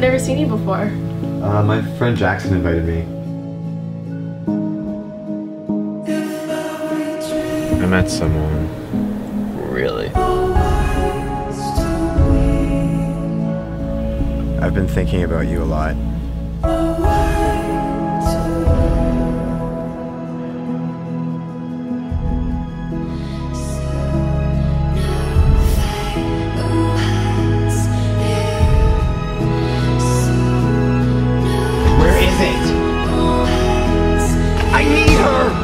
I've never seen you before. Uh, my friend Jackson invited me. I met someone really. I've been thinking about you a lot. it. I need her.